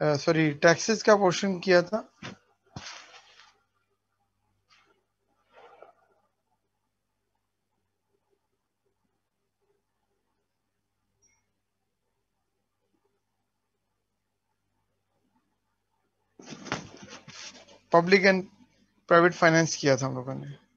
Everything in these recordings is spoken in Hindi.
सॉरी टैक्सेस का पोर्शन किया था? पब्लिक एंड प्राइवेट फाइनेंस किया था हम लोगों ने।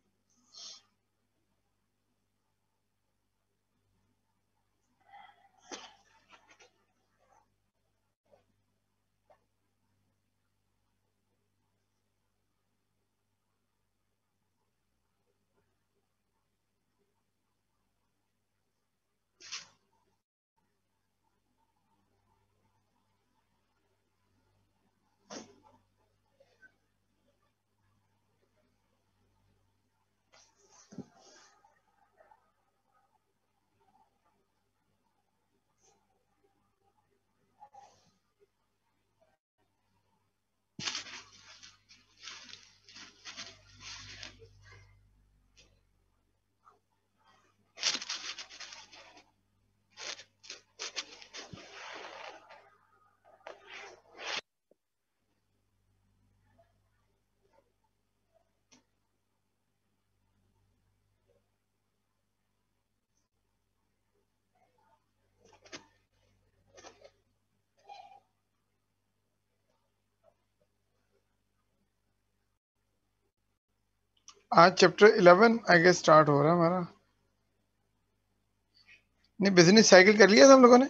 आज चैप्टर 11 आई गेस स्टार्ट हो रहा है हमारा। नहीं बिज़नेस साइकिल कर लिया था हम लोगों ने?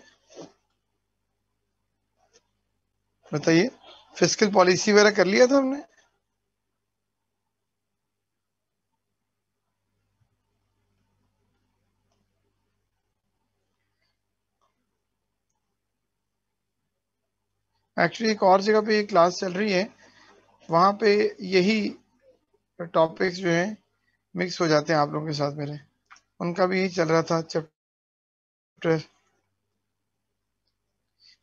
बताइए फ़िज़िकल पॉलिसी वगैरह कर लिया था हमने? एक्चुअली एक और जगह पे क्लास चल रही है। वहाँ पे यही टॉपिक्स जो है मिक्स हो जाते हैं आप लोगों के साथ मेरे। उनका भी यही चल रहा था chapter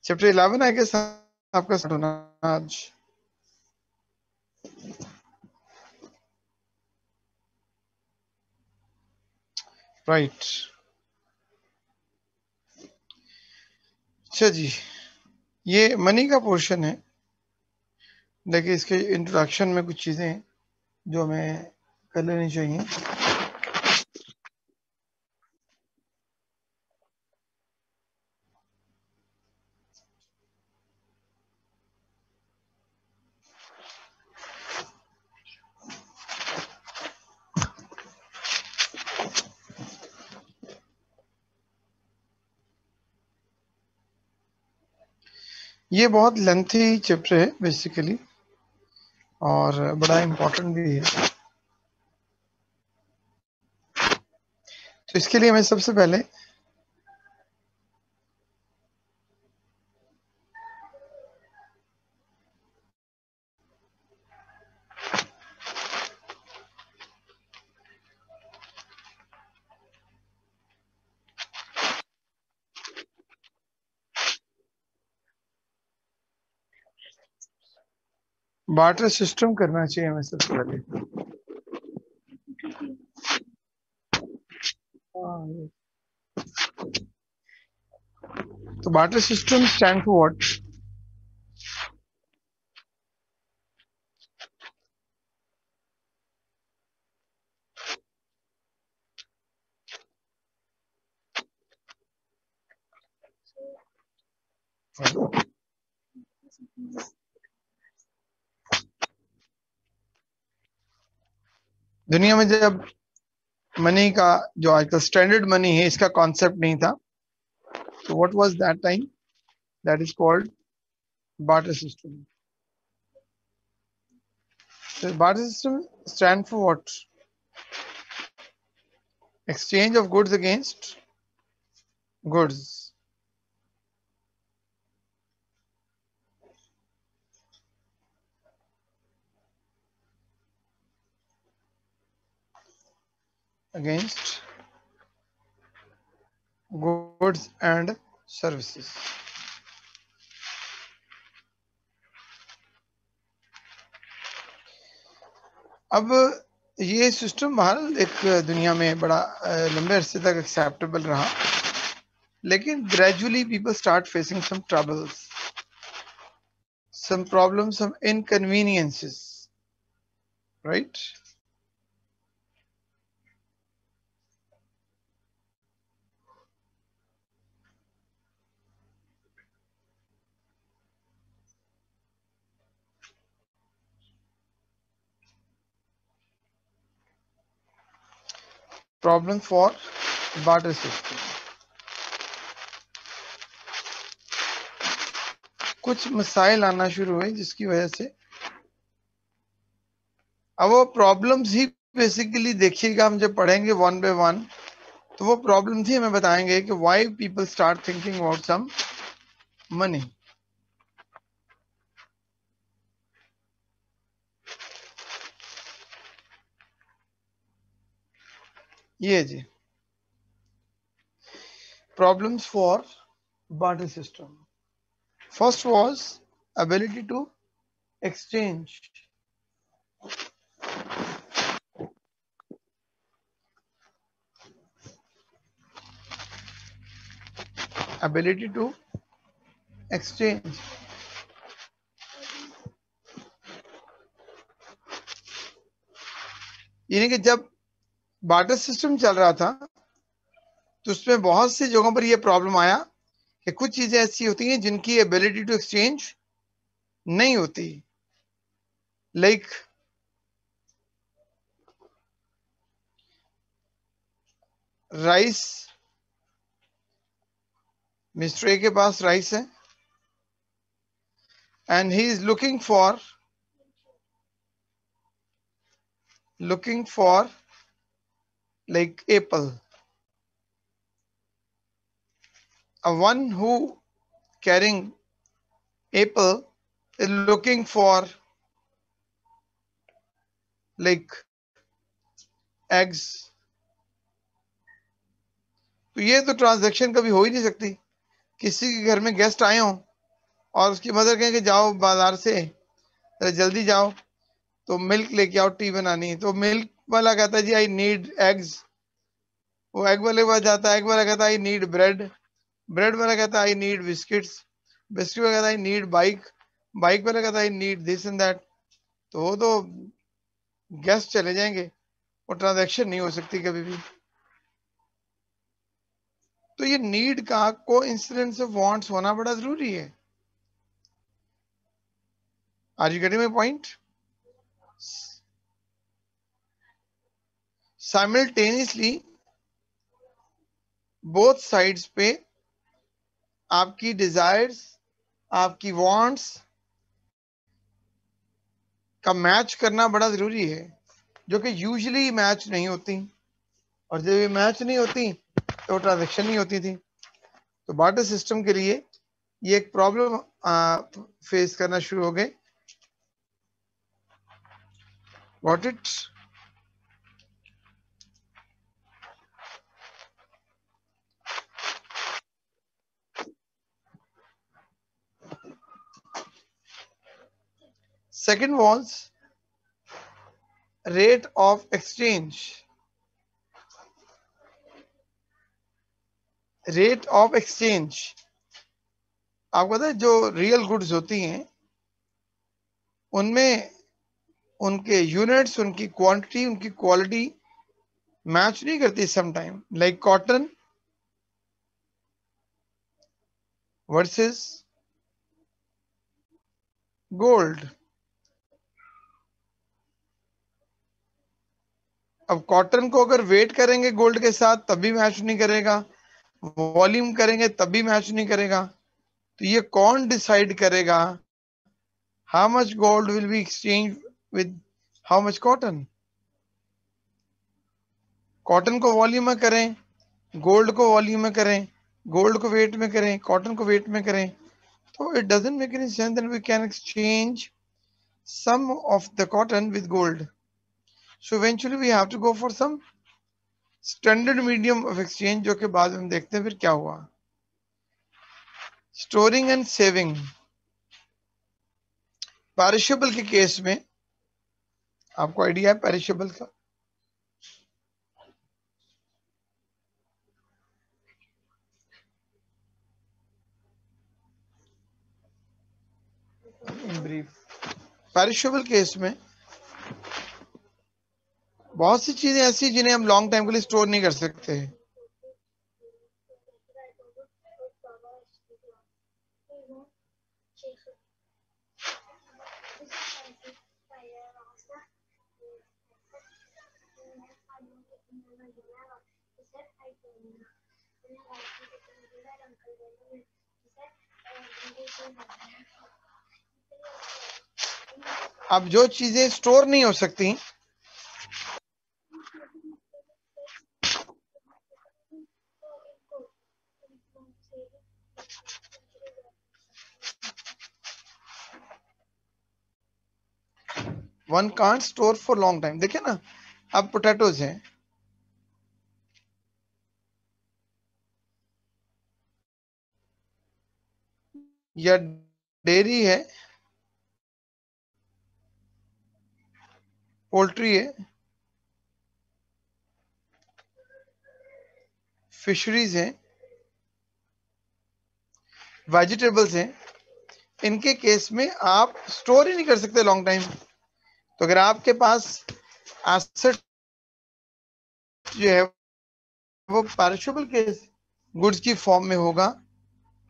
chapter eleven I guess आपका आज। राइट अच्छा जी, ये मनी का पोर्शन है। देखिए, इसके इंट्रोडक्शन में कुछ चीज़ें हैं। जो हमें कर लेनी चाहिए। ये बहुत लेंथी चैप्टर है बेसिकली और बड़ा इम्पोर्टेंट भी है। तो इसके लिए हमें सबसे पहले बार्टर सिस्टम करना चाहिए हमें सबसे पहले। तो barter system stand for what दुनिया में जब मनी का, जो आजकल स्टैंडर्ड मनी है, इसका कॉन्सेप्ट नहीं था तो what was that time that is called barter system barter system stand for what? Exchange of goods against goods. Against goods and services. अब ये सिस्टम बहरहाल एक दुनिया में बड़ा लंबे अरसे तक एक्सेप्टेबल रहा लेकिन gradually people start facing some troubles some problems, some inconveniences, right? Problem for barter system. कुछ मसाइल आना शुरू हुए जिसकी वजह से अब वो प्रॉब्लम्स ही बेसिकली देखिएगा, हम जब पढ़ेंगे वन बाय वन तो वो प्रॉब्लम ही हमें बताएँगे कि why people start thinking about some money ये जी। Problem for barter system first was ability to exchange ability to exchange. yani ki jab barter system चल रहा था तो उसमें बहुत सी जगहों पर यह प्रॉब्लम आया कि कुछ चीज़ें ऐसी होती हैं जिनकी एबिलिटी टू एक्सचेंज नहीं होती। लाइक राइस मिस्टर ए के पास राइस है and he is looking for looking for like apple a one who carrying apple is looking for, like, eggs. तो ये तो ट्रांजैक्शन कभी हो ही नहीं सकती। किसी के घर में गेस्ट आए हों और उसकी मदर कहें कि जाओ बाज़ार से, जल्दी जाओ तो मिल्क लेके आओ टी बनानी तो मिल्क वाला कहता है, जी आई नीड एग्स वो एग वाले पास जाता है एग वाला कहता है आई नीड ब्रेड ब्रेड वाला कहता है आई नीड बिस्किट्स बिस्किट वाला कहता है आई नीड बाइक बाइक वाला कहता है I need this and that तो वो तो गेस्ट चले जाएँगे और ट्रांजैक्शन नहीं हो सकती कभी भी। तो ये नीड का को इंसिडेंस ऑफ़ वांट्स होना बड़ा ज़रूरी है। Are you getting my point simultaneously both sides पे आपकी डिजायर्स आपकी वांट्स का मैच करना बड़ा ज़रूरी है, जो कि यूजली मैच नहीं होती। और जब ये मैच नहीं होती तो ट्रांजेक्शन नहीं होती थी। तो बाटर सिस्टम के लिए ये एक प्रॉब्लम फेस करना शुरू हो गए। What it Second was rate of exchange. Rate of exchange आपको पता है जो रियल गुड्स होती हैं, उनमें उनके यूनिट्स उनकी क्वांटिटी उनकी क्वालिटी मैच नहीं करती some time like cotton versus gold अब कॉटन को अगर वेट करेंगे गोल्ड के साथ तभी मैच नहीं करेगा। वॉल्यूम करेंगे तभी मैच नहीं करेगा। तो ये कौन डिसाइड करेगा how much gold will be exchange with how much cotton cotton को वॉल्यूम में करें गोल्ड को वॉल्यूम में करें गोल्ड को वेट में करें कॉटन को वेट में करें। तो it doesn't make any sense we can exchange some of the cotton with gold So eventually we have to go for some standard medium of exchange, जो कि बाद हम देखते हैं फिर क्या हुआ। स्टोरिंग एंड सेविंग पैरिशेबल के केस में आपको आइडिया है पैरिशेबल का? ब्रीफ पेरिशेबल केस में बहुत सी चीज़ें ऐसी जिन्हें हम लॉन्ग टाइम के लिए स्टोर नहीं कर सकते। अब जो चीज़ें स्टोर नहीं हो सकती one can't store for long time देखिए ना अब पोटैटोज हैं। या डेयरी है। पोल्ट्री है। फिशरीज हैं। वेजिटेबल्स हैं। इनके केस में आप स्टोर ही नहीं कर सकते लॉन्ग टाइम तो अगर आपके पास एसेट जो है, वो पैरिशेबल के गुड्स की फॉर्म में होगा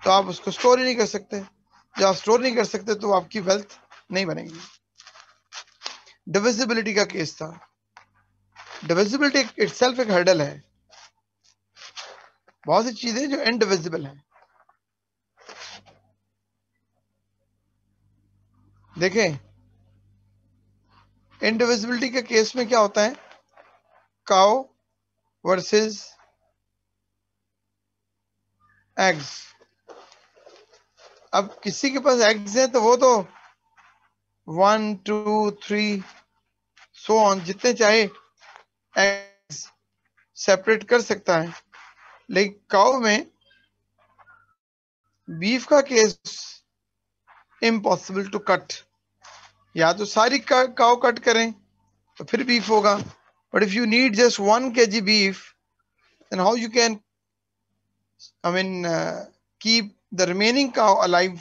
तो आप उसको स्टोर ही नहीं कर सकते। जब आप स्टोर नहीं कर सकते तो आपकी वेल्थ नहीं बनेगी। डिविजिबिलिटी का केस था। डिविजिबिलिटी इटसेल्फ एक हर्डल है। बहुत सी चीज़ें जो इनडिविजिबल हैं। देखें इंडिविजिबिलिटी के केस में क्या होता है? काओ वर्सेस एग्स अब किसी के पास एग्स हैं तो वो तो one two three so on जितने चाहे एग्स सेपरेट कर सकता है। लेकिन काउ में बीफ का केस इम्पॉसिबल टू कट या तो सारी काउ कट करें तो फिर बीफ होगा। But if you need just one K G beef and how you can I mean keep the remaining cow alive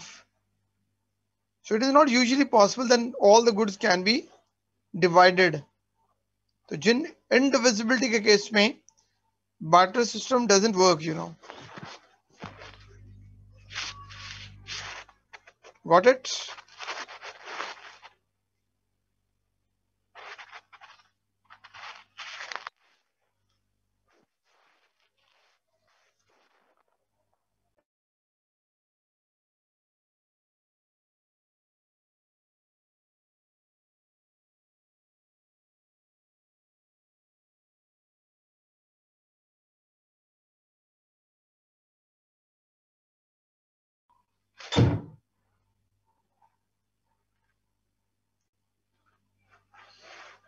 so it is not usually possible then all the goods can be divided तो जिन इनडिविजिबिलिटी के केस में barter system doesn't work you know got it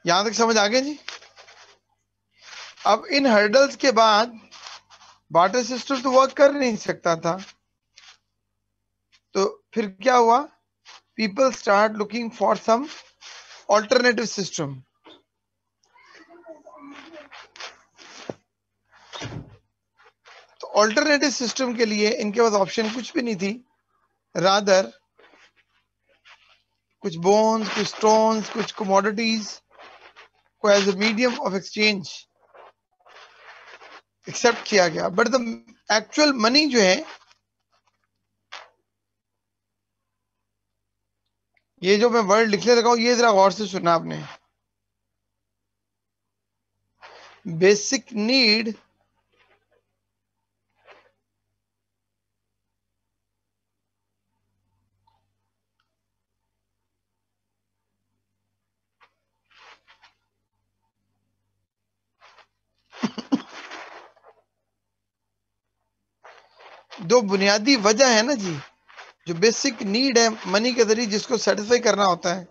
यहाँ तक समझ आ गया जी? अब इन हर्डल्स के बाद वाटर सिस्टम तो वर्क कर नहीं सकता था। तो फिर क्या हुआ? People start looking for some alternative system तो ऑल्टरनेटिव सिस्टम के लिए इनके पास ऑप्शन कुछ भी नहीं थी। रादर कुछ बोन्स कुछ स्टोन्स कुछ कमोडिटीज को as a medium of exchange accept किया गया। बट द एक्चुअल मनी जो है, ये जो मैं वर्ड लिखने लगा हूँ, ये जरा गौर से सुना आपने। बेसिक नीड दो बुनियादी वजह है ना जी, जो बेसिक नीड है मनी के ज़रिए जिसको सेटिस्फाई करना होता है,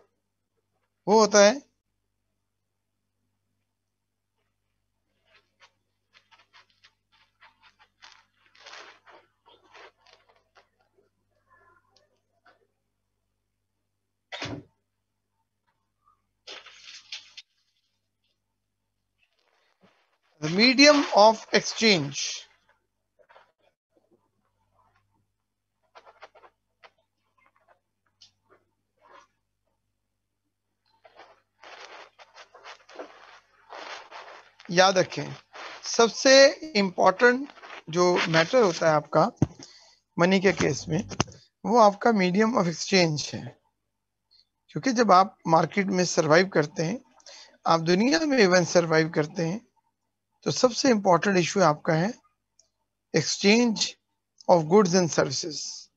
वो होता है medium of exchange याद रखें, सबसे इंपॉर्टेंट जो मैटर होता है आपका मनी के केस में, वो आपका मीडियम ऑफ़ एक्सचेंज है। क्योंकि जब आप मार्केट में सरवाइव करते हैं, आप दुनिया में इवन सरवाइव करते हैं तो सबसे इंपॉर्टेंट इशू आपका है exchange of goods and services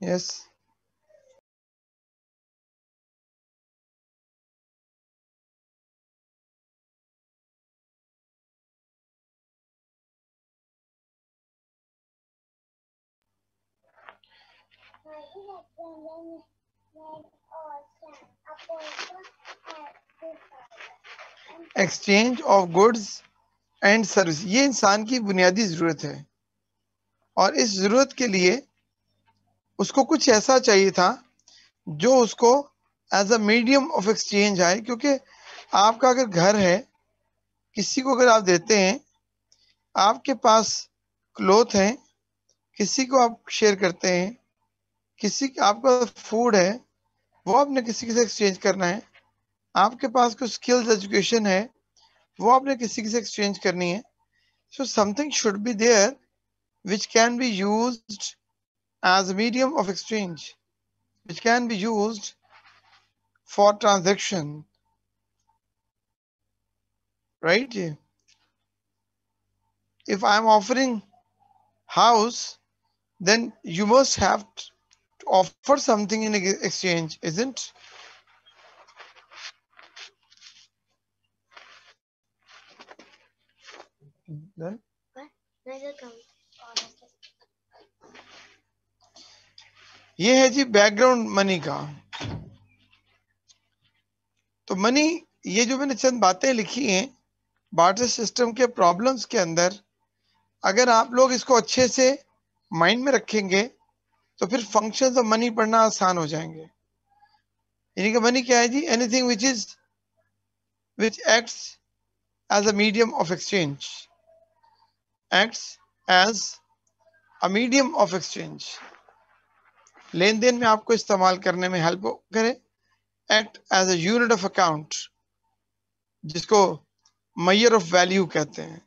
yes. Exchange of goods and service ये इंसान की बुनियादी ज़रूरत है। और इस ज़रूरत के लिए उसको कुछ ऐसा चाहिए था जो उसको as a medium of exchange आए, क्योंकि आपका अगर घर है, किसी को अगर आप देते हैं, आपके पास क्लोथ है, किसी को आप शेयर करते हैं, किसी आपका फ़ूड है, वो आपने किसी के से एक्सचेंज करना है, आपके पास कुछ स्किल्स एजुकेशन है, वो आपने किसी के से एक्सचेंज करनी है so something should be there which can be used as a medium of exchange which can be used for transaction. Right? If i am offering house then you must have to offer something in exchange isn't? Then ये है जी बैकग्राउंड मनी का। तो मनी ये जो मैंने चंद बातें लिखी हैं बार्टर सिस्टम के प्रॉब्लम्स के अंदर, अगर आप लोग इसको अच्छे से माइंड में रखेंगे तो फिर फ़ंक्शंस ऑफ़ मनी पढ़ना आसान हो जाएँगे। यानी कि मनी क्या है जी? Anything which is which acts as a medium of exchange acts as a medium of exchange लेन देन में आपको इस्तेमाल करने में हेल्प करे। Act as a unit of account जिसको मैयर ऑफ़ वैल्यू कहते हैं।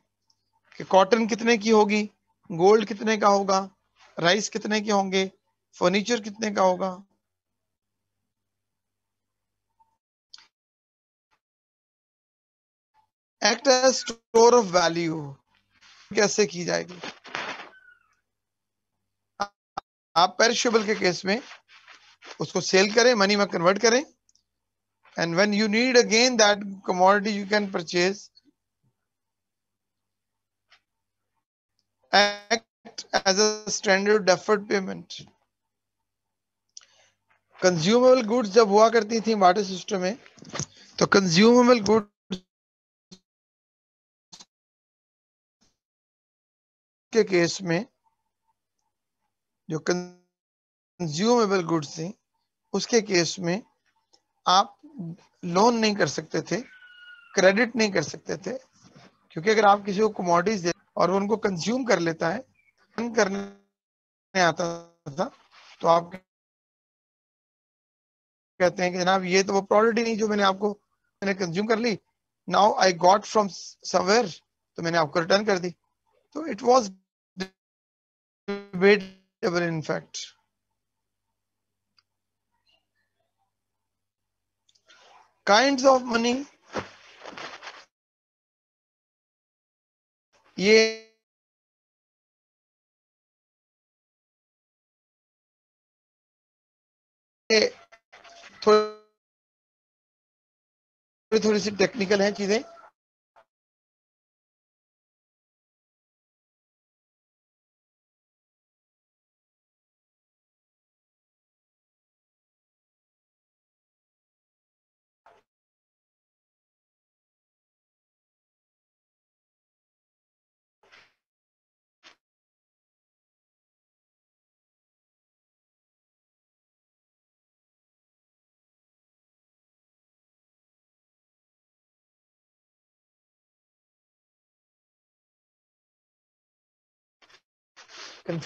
कि कॉटन कितने की होगी गोल्ड कितने का होगा राइस कितने के होंगे फर्नीचर कितने का होगा। Act as store of value कैसे की जाएगी? आप पेरिशेबल के केस में उसको सेल करें मनी में कन्वर्ट करें and when you need again that commodity you can purchase act as a standard deferred payment consumable goods जब हुआ करती थी वाटर सिस्टम में तो कंज्यूमेबल गुड के केस में जो कंज्यूमेबल गुड्स थी, उसके केस में आप लोन नहीं कर सकते थे क्रेडिट नहीं कर सकते थे, क्योंकि अगर आप किसी को कमोडिटीज दे और वो उनको कंज्यूम कर लेता है करने आता था तो आप कहते हैं कि जनाब ये तो वो प्रोडक्ट ही नहीं जो मैंने आपको, मैंने कंज्यूम कर ली now I got from somewhere तो मैंने आपको रिटर्न कर दी। तो it was in fact. Kinds of money. ये थोड़ी थोड़ी सी टेक्निकल है चीज़ें can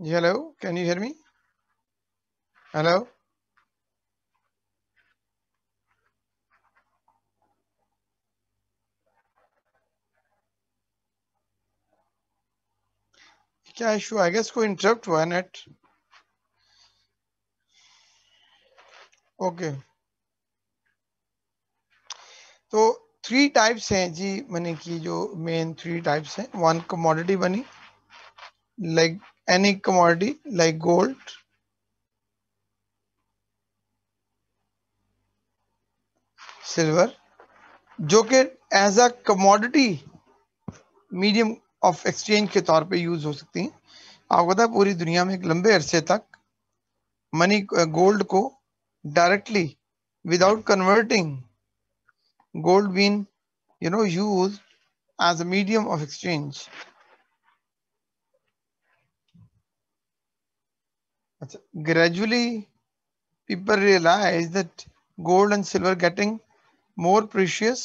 Hello, can you hear me? Hello? क्या इशू? आई गेस कोई इंटरप्ट हुआ नेट ओके तो थ्री टाइप्स हैं जी मनी की जो मेन थ्री टाइप्स हैं. One commodity money like any commodity like gold silver जो कि as a commodity medium of exchange के तौर पे यूज़ हो सकती हैं। आपको पता है पूरी दुनिया में एक लंबे अरसे तक मनी गोल्ड को directly without converting gold been you know, used as a medium of exchange gradually people realise that gold and silver getting more precious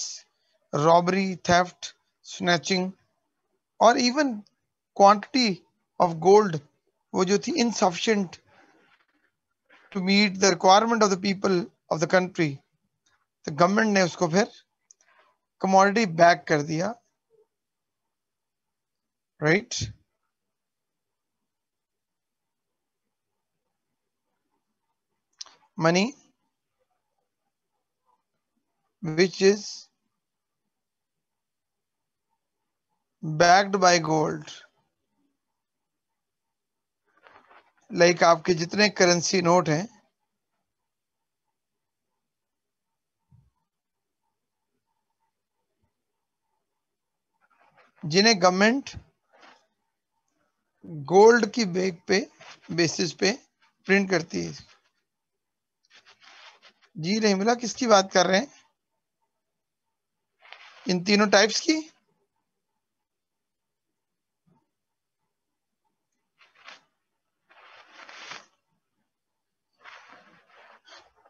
robbery theft snatching और इवन क्वांटिटी ऑफ़ गोल्ड वो जो थी insufficient to meet the requirement of the people of the country तो गवर्नमेंट ने उसको फिर कमोडिटी बैक कर दिया right right? Money which is backed by gold like आपके जितने करेंसी नोट हैं, जिन्हें गवर्नमेंट गोल्ड की बेग पे बेसिस पे प्रिंट करती है। जी नहीं मिला किसकी बात कर रहे हैं? इन तीनों टाइप्स की?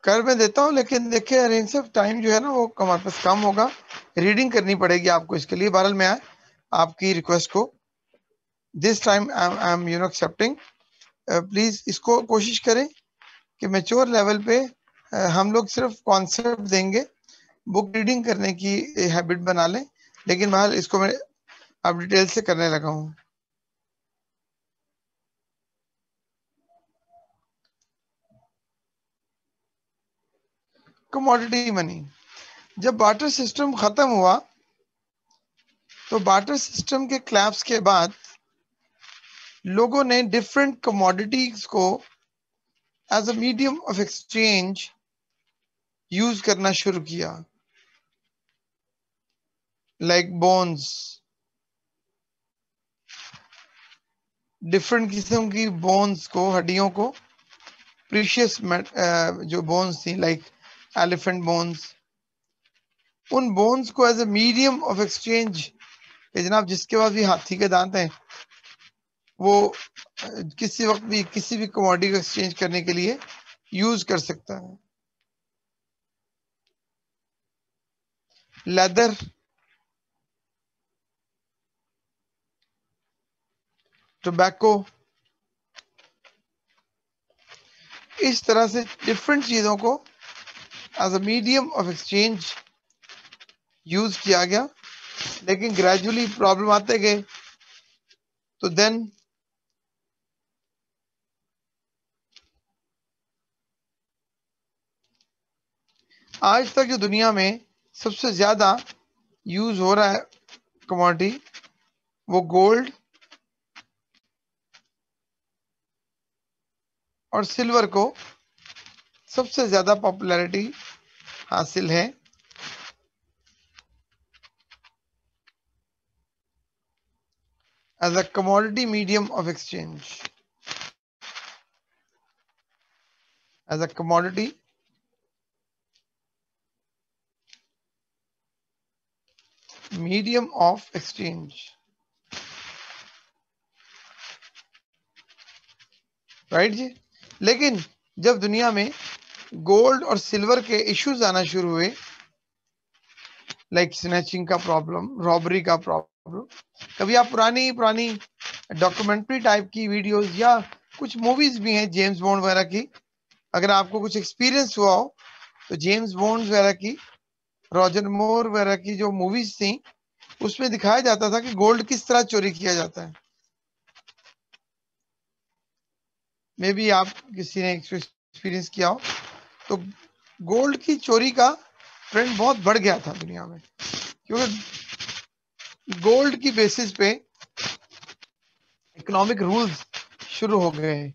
कर मैं देता हूँ, लेकिन देखिए अरेंज सब टाइम जो है ना, वो हमारे पास कम होगा। रीडिंग करनी पड़ेगी आपको इसके लिए। बहरल में आए आपकी रिक्वेस्ट को this time I am you know accepting please इसको कोशिश करें कि मेच्योर लेवल पे हम लोग सिर्फ़ कॉन्सेप्ट देंगे बुक रीडिंग करने की हैबिट बना लें, लेकिन बहर इसको मैं अब डिटेल से करने लगा हूँ। कमोडिटी मनी जब बाटर सिस्टम खत्म हुआ तो बाटर सिस्टम के क्लैप्स के बाद लोगों ने डिफरेंट कमोडिटीज को as a medium of exchange use करना शुरू किया। लाइक बोन्स डिफरेंट किस्म की बोन्स को, हड्डियों को प्रीशियस जो बोन्स थी लाइक एलिफेंट बोन्स उन बोन्स को as a medium of exchange जनाब जिसके पास भी हाथी के दांत हैं, वो किसी वक्त भी, किसी भी कमोडिटी को एक्सचेंज करने के लिए यूज़ कर सकता है। लेदर टोबैको इस तरह से डिफरेंट चीज़ों को as a medium of exchange use किया गया। लेकिन ग्रेजुअली प्रॉब्लम आते गए। तो देन आज तक जो दुनिया में सबसे ज़्यादा यूज़ हो रहा है कमोडिटी वो गोल्ड और सिल्वर को सबसे ज़्यादा पॉपुलैरिटी हासिल है as a commodity medium of exchange. As a commodity medium of exchange. Right right जी लेकिन जब दुनिया में गोल्ड और सिल्वर के इश्यूज़ आना शुरू हुए लाइक स्नैचिंग का प्रॉब्लम रॉबरी का प्रॉब्लम कभी आप पुरानी पुरानी डॉक्यूमेंट्री टाइप की वीडियोस या कुछ मूवीज़ भी हैं जेम्स बॉन्ड वगैरह की अगर आपको कुछ एक्सपीरियंस हुआ हो तो जेम्स बॉन्ड वगैरह की रॉजर मोर वगैरह की जो मूवीज़ थी उसमें दिखाया जाता था कि गोल्ड किस तरह चोरी किया जाता है। मे बी आप किसी ने एक्सपीरियंस किया हो। तो गोल्ड की चोरी का ट्रेंड बहुत बढ़ गया था दुनिया में। क्योंकि गोल्ड की बेसिस पे इकोनॉमिक रूल्स शुरू हो गए हैं।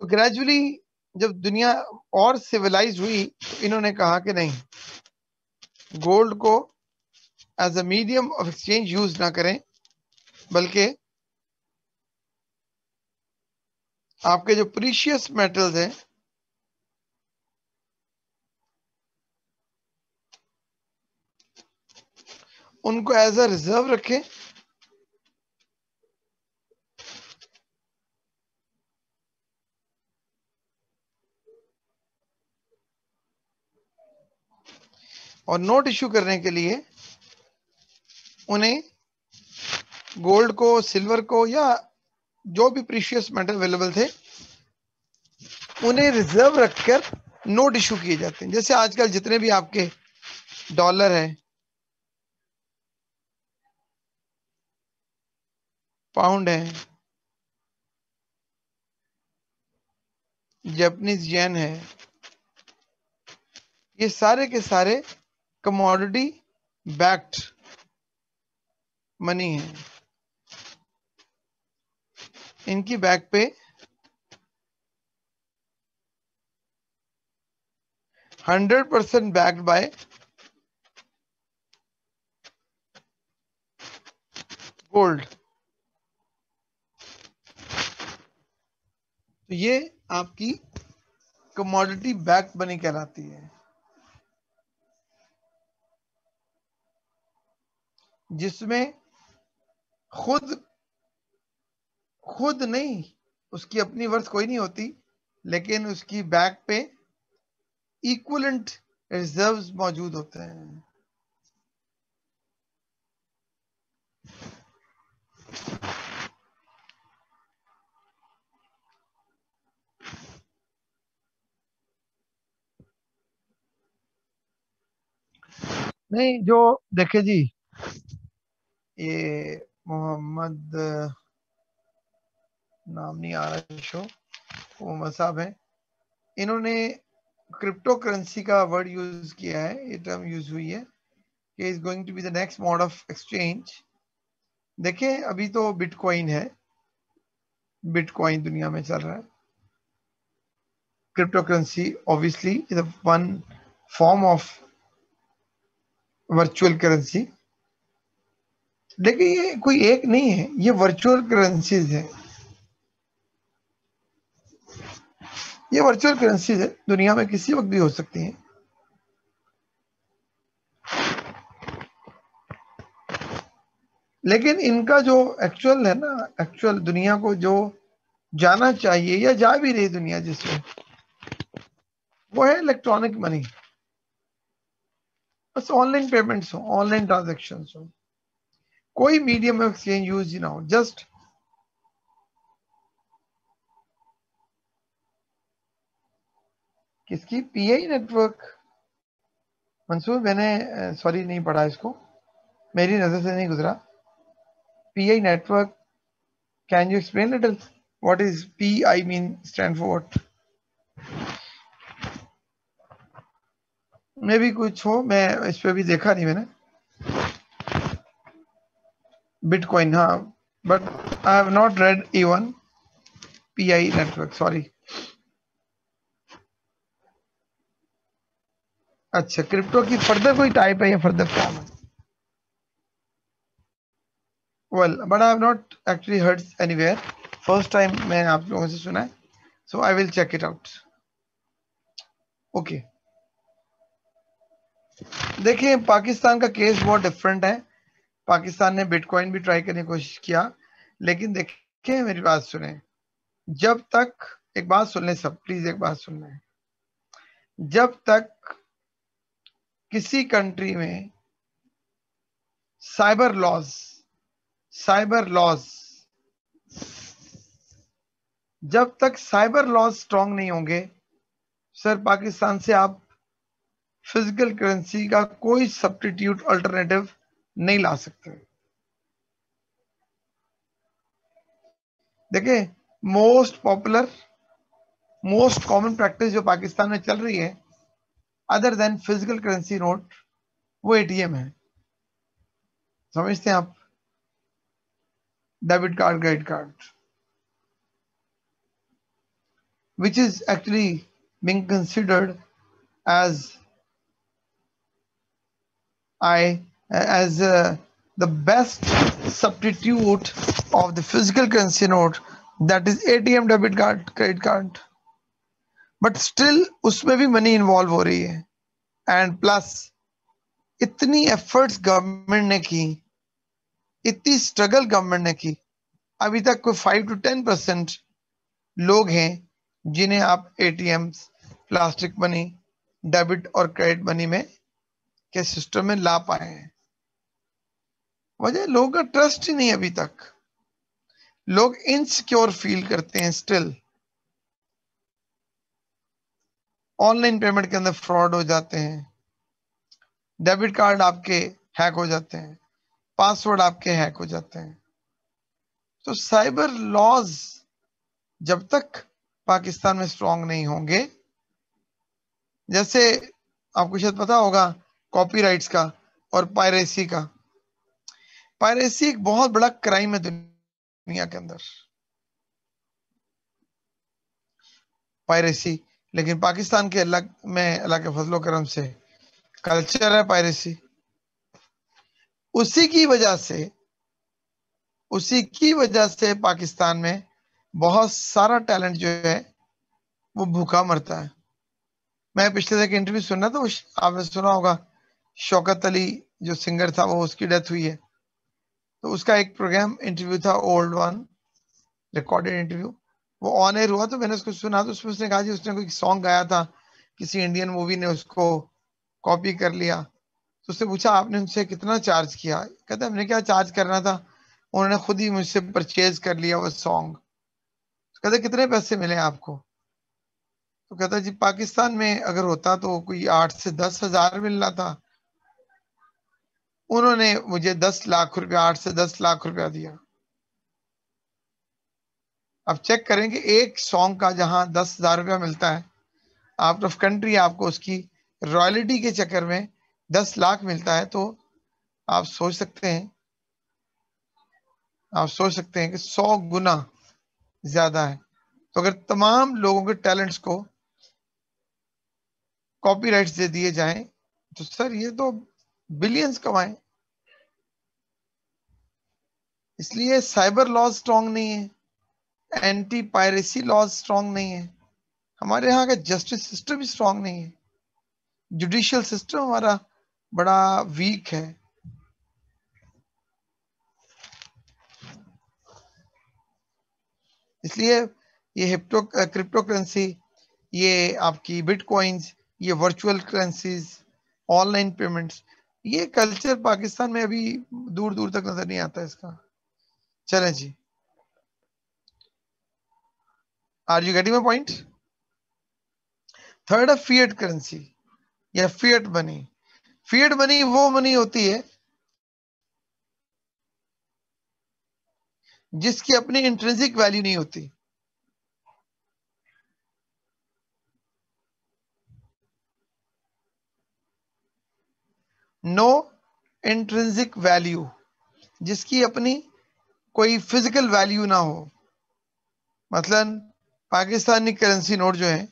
तो ग्रेजुअली जब दुनिया और सिविलाइज हुई तो इन्होंने कहा कि नहीं, गोल्ड को as a medium of exchange use ना करें, बल्कि आपके जो प्रीशियस मेटल्स हैं, उनको एज अ रिज़र्व रखें। और नोट इश्यू करने के लिए उन्हें गोल्ड को सिल्वर को या जो भी प्रीशियस मेटल अवेलेबल थे, उन्हें रिज़र्व रखकर नोट इशू किए जाते हैं। जैसे आजकल जितने भी आपके डॉलर हैं पाउंड है जैपनीज येन है, ये सारे के सारे कमोडिटी बैक्ड मनी है। इनकी बैक पे hundred percent backed by gold. तो ये आपकी कमोडिटी बैक बनी कहलाती है। जिसमें खुद खुद नहीं, उसकी अपनी वर्थ कोई नहीं होती, लेकिन उसकी बैक पे इक्वलेंट रिजर्व्स मौजूद होते हैं। नहीं, जो देखे जी, ये मोहम्मद, नाम नहीं आ रहा शो। मोहम्मद साहब हैं। इन्होंने क्रिप्टो करेंसी का वर्ड यूज़ किया है। ये टर्म यूज़ हुई है कि is going to be the next mode of exchange देखें, अभी तो बिटकॉइन है। बिटकॉइन दुनिया में चल रहा है। Crypto currency obviously is one form of virtual currency देखिए, ये कोई एक नहीं है, ये वर्चुअल करेंसीज है। ये वर्चुअल करेंसीज है, दुनिया में किसी वक्त भी हो सकती हैं। लेकिन इनका जो एक्चुअल है ना एक्चुअल दुनिया को जो जाना चाहिए या जा भी रही दुनिया जिसमें, वो है इलेक्ट्रॉनिक मनी बस ऑनलाइन पेमेंट्स हो ऑनलाइन ट्रांजेक्शन हो। कोई मीडियम एक्सचेंज यूज़ ना हो जस्ट किसकी? पीआई नेटवर्क मंसूर, मैंने सॉरी नहीं पढ़ा इसको। मेरी नज़र से नहीं गुजरा। PI network can you explain little what is P I mean stand for what may भी कुछ हो, मैं इस पे भी देखा नहीं मैंने। बिटकॉइन हाँ but I have not read even PI network sorry अच्छा क्रिप्टो की फर्दर कोई टाइप है या फर्दर फॉर्म है? Well but I have not actually heard anywhere first time मैं आप लोगों से सुना है so I will check it out okay देखिए, पाकिस्तान का केस बहुत डिफरेंट है। पाकिस्तान ने बिटकॉइन भी ट्राई करने की कोशिश किया, लेकिन देखिए मेरी बात सुने। जब तक, एक बात सुन लें सब प्लीज़ एक बात सुन लें। जब तक किसी कंट्री में साइबर लॉज साइबर लॉज जब तक साइबर लॉज स्ट्रांग नहीं होंगे सर पाकिस्तान से आप फ़िज़िकल करेंसी का कोई सब्सटीट्यूट अल्टरनेटिव नहीं ला सकते। देखिए most popular most common practice जो पाकिस्तान में चल रही है other than physical currency note वो एटीएम है। समझते हैं आप? Debit card credit card which is actually being considered as I as uh, the best substitute of the physical currency note that is ATM debit card credit card but still उसमें भी मनी इन्वॉल्व हो रही है. एंड प्लस इतनी एफर्ट्स गवर्नमेंट ने की इतनी स्ट्रगल गवर्नमेंट ने की. अभी तक कोई फाइव टू टेन परसेंट लोग हैं जिन्हें आप एटीएम प्लास्टिक मनी डेबिट और क्रेडिट मनी में के सिस्टम में ला पाए हैं. वजह लोगों का ट्रस्ट ही नहीं अभी तक। लोग इनसिक्योर फील करते हैं स्टिल ऑनलाइन पेमेंट के अंदर फ्रॉड हो जाते हैं। डेबिट कार्ड आपके हैक हो जाते हैं। पासवर्ड आपके हैक हो जाते हैं। तो साइबर लॉज जब तक पाकिस्तान में स्ट्रांग नहीं होंगे, जैसे आपको शायद पता होगा कॉपीराइट्स का और पायरेसी का। पायरेसी एक बहुत बड़ा क्राइम है दुनिया के अंदर। पायरेसी, लेकिन पाकिस्तान के अल्लाह, में अल्लाह के फजलो करम से, कल्चर है पायरेसी। उसी की वजह से, उसी की वजह से पाकिस्तान में बहुत सारा टैलेंट जो है, वो भूखा मरता है। मैं पिछले एक इंटरव्यू सुनना था आपने सुना होगा, शौकत अली जो सिंगर था, वो उसकी डेथ हुई है। तो उसका एक प्रोग्राम इंटरव्यू था ओल्ड वन रिकॉर्डेड इंटरव्यू वो ऑन एयर हुआ तो मैंने उसको सुना तो उसमें उसने कहा जी, उसने कोई सॉन्ग गाया था, किसी इंडियन मूवी ने उसको कॉपी कर लिया। तो उसने पूछा, आपने उनसे कितना चार्ज किया? कहता, हमने क्या चार्ज करना था? उन्होंने खुद ही मुझसे परचेज कर लिया वो सॉन्ग तो कहते, कितने पैसे मिले आपको? तो कहता, जी, पाकिस्तान में अगर होता तो कोई आठ से दस हज़ार मिल रहा था। उन्होंने मुझे दस लाख रुपया, आठ से दस लाख रुपया दिया। अब चेक करें कि एक सॉन्ग का जहाँ दस हज़ार रुपया मिलता है आउट ऑफ़ कंट्री आपको उसकी रॉयल्टी के चक्कर में दस लाख मिलता है तो आप सोच सकते हैं, आप सोच सकते हैं कि सौ गुना ज़्यादा है। तो अगर तमाम लोगों के टैलेंट्स को कॉपीराइट्स दे दिए जाएँ तो सर ये तो बिलियंस कमाए। इसलिए साइबर लॉज स्ट्रांग नहीं है। एंटी पायरेसी लॉज स्ट्रांग नहीं है। हमारे यहाँ का जस्टिस सिस्टम भी स्ट्रांग नहीं है। जुडिशियल सिस्टम हमारा बड़ा वीक है। इसलिए ये हिप्टो क्रिप्टो करेंसी ये आपकी बिटकॉइंस ये वर्चुअल करेंसीज ऑनलाइन पेमेंट्स ये कल्चर पाकिस्तान में अभी दूर दूर तक नज़र नहीं आता इसका। चले जी। Are you getting my point? Third है फियट करेंसी या फियट मनी फियट मनी वो मनी होती है जिसकी अपनी इंट्रेंसिक वैल्यू नहीं होती। नो इंट्रेंसिक वैल्यू जिसकी अपनी कोई फ़िज़िकल वैल्यू ना हो। मतलब पाकिस्तानी करेंसी नोट जो है,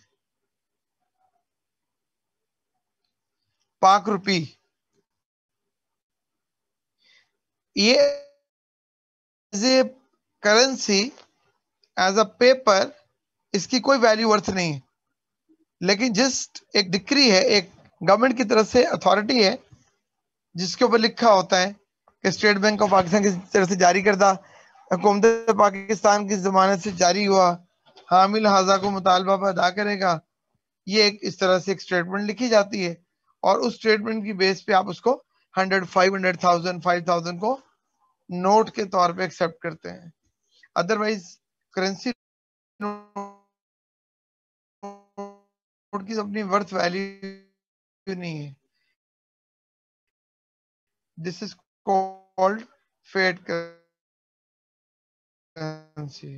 पाक रुपी। ये as a currency as a paper इसकी कोई वैल्यू वर्थ नहीं है। लेकिन जस्ट एक डिक्री है, एक गवर्नमेंट की तरफ़ से अथॉरिटी है जिसके ऊपर लिखा होता है कि स्टेट बैंक ऑफ़ पाकिस्तान की तरफ़ से जारी करदा हुकूमत पाकिस्तान की जमानत से जारी हुआ, हामिल हाजा को मुतालबा पर अदा करेगा, ये एक इस तरह से एक स्टेटमेंट लिखी जाती है और उस स्टेटमेंट की बेस पे आप उसको hundred five hundred thousand five thousand को नोट के तौर पे एक्सेप्ट करते हैं। अदरवाइज़ करेंसी नोट की अपनी वर्थ वैल्यू नहीं है। Is called fiat currency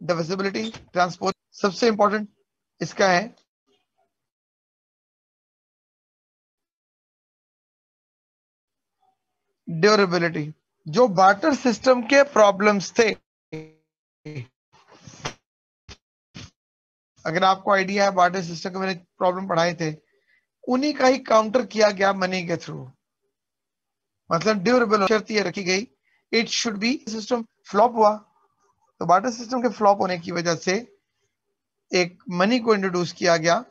divisibility transport सबसे इंपॉर्टेंट इसका है। ड्यूरेबिलिटी जो बार्टर सिस्टम के प्रॉब्लम्स थे। अगर आपको आइडिया है बार्टर सिस्टम के मैंने प्रॉब्लम पढ़ाए थे उन्हीं का ही काउंटर किया गया मनी के थ्रू मतलब ड्यूरेबल शर्त ये रखी गई। It should be system flop हुआ। तो बार्टर सिस्टम के फ्लॉप होने की वजह से एक मनी को इंट्रोड्यूस किया गया।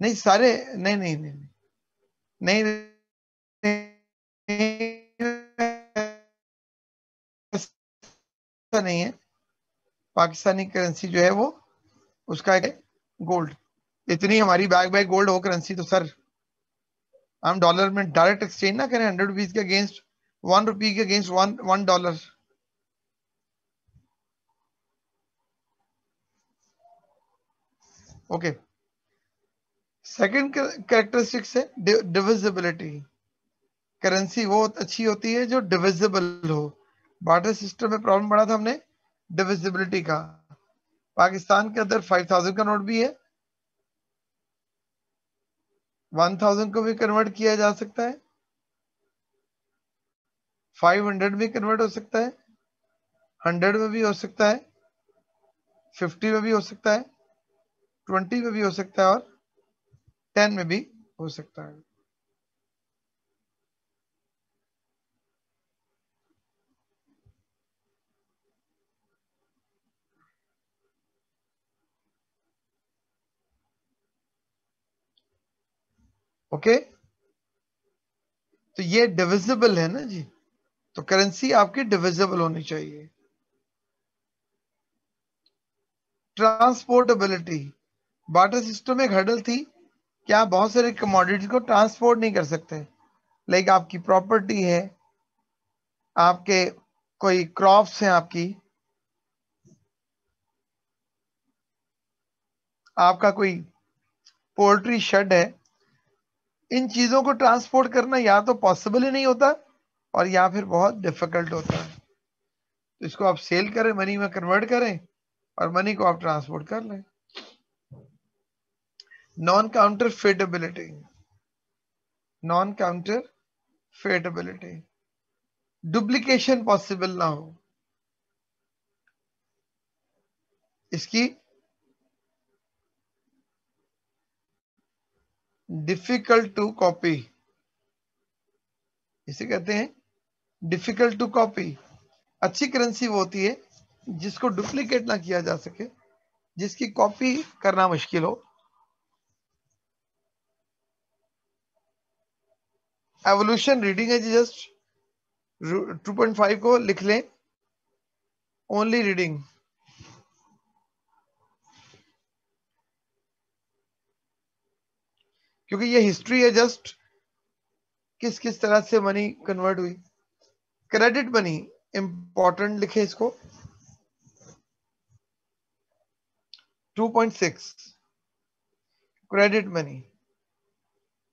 नहीं सारे नहीं नहीं नहीं नहीं, नहीं, नहीं है। पाकिस्तानी करेंसी जो है वो उसका है गोल्ड इतनी हमारी बैग बैग गोल्ड हो करेंसी तो सर हम डॉलर में डायरेक्ट एक्सचेंज ना करें हंड्रेड रुपीज़ के अगेंस्ट वन रुपी के against one one dollar okay second characteristics है डिविजिबिलिटी करेंसी वो अच्छी होती है जो डिविजिबल हो। बार्टर सिस्टम में प्रॉब्लम पड़ा था हमने डिविजिबिलिटी का। पाकिस्तान के अंदर फाइव थाउज़ेंड का नोट भी है। वन थाउज़ेंड को भी कन्वर्ट किया जा सकता है। फाइव हंड्रेड भी कन्वर्ट हो सकता है। हंड्रेड में भी हो सकता है। फिफ्टी में भी हो सकता है। ट्वेंटी में भी हो सकता है और टेन में भी हो सकता है। ओके? तो ये डिविजिबल है ना जी? तो करेंसी आपकी डिविजिबल होनी चाहिए। ट्रांसपोर्टेबिलिटी बाटर सिस्टम एक हडल थी कि आप बहुत सारे कमोडिटी को ट्रांसपोर्ट नहीं कर सकते। लाइक आपकी प्रॉपर्टी है, आपके कोई क्रॉप्स हैं आपकी, आपका कोई पोल्ट्री शेड है इन चीज़ों को ट्रांसपोर्ट करना या तो पॉसिबल ही नहीं होता और या फिर बहुत डिफ़िकल्ट होता है। तो इसको आप सेल करें, मनी में कन्वर्ट करें और मनी को आप ट्रांसपोर्ट कर लें। Non counterfeitability non counterfeitability duplication possible ना हो। इसकी डिफ़िकल्ट टू कॉपी इसे कहते हैं डिफ़िकल्ट टू कॉपी अच्छी करेंसी वो होती है जिसको डुप्लीकेट ना किया जा सके, जिसकी कॉपी करना मुश्किल हो। एवोल्यूशन रीडिंग है जी जस्ट 2.5 को लिख लें। ओनली रीडिंग क्योंकि ये हिस्ट्री है जस्ट किस किस तरह से मनी कन्वर्ट हुई। क्रेडिट मनी इंपॉर्टेंट लिखे इसको। 2.6 credit money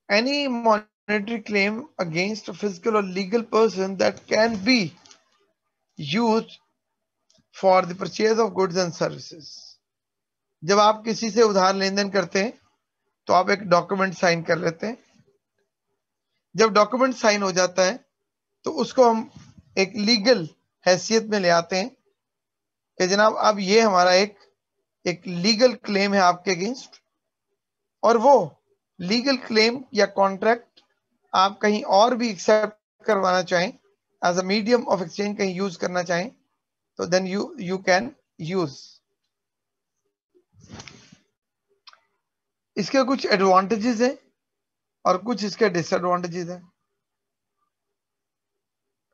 any monetary claim against physical और legal person that can be use for the purchase of goods and services जब आप किसी से उधार लेन देन करते हैं तो आप एक डॉक्यूमेंट साइन कर लेते हैं। जब डॉक्यूमेंट साइन हो जाता है तो उसको हम एक लीगल हैसियत में ले आते हैं कि जनाब, अब ये हमारा एक एक लीगल क्लेम है आपके अगेंस्ट और वो लीगल क्लेम या कॉन्ट्रैक्ट आप कहीं और भी एक्सेप्ट करवाना चाहें as a medium of exchange कहीं यूज़ करना चाहें तो then you you can use इसके कुछ एडवांटेजेस हैं और कुछ इसके डिसएडवांटेजेस हैं।